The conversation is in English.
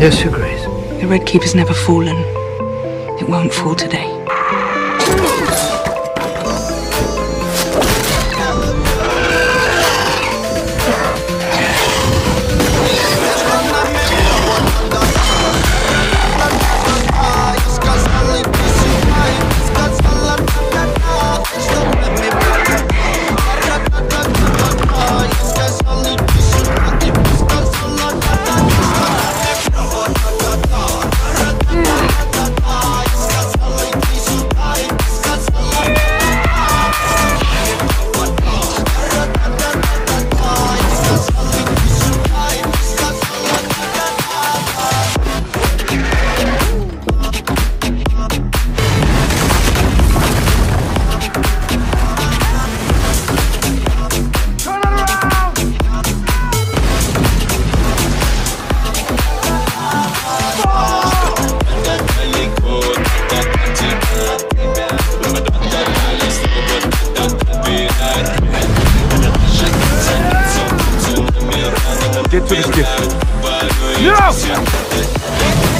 Yes, Your Grace. The Red Keeper's never fallen. It won't fall today. Get to the skip. No!